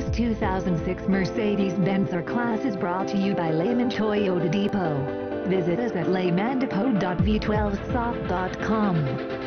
This 2006 Mercedes-Benz R-Class is brought to you by Lehman Toyota Depot. Visit us at LehmanDepot.v12soft.com.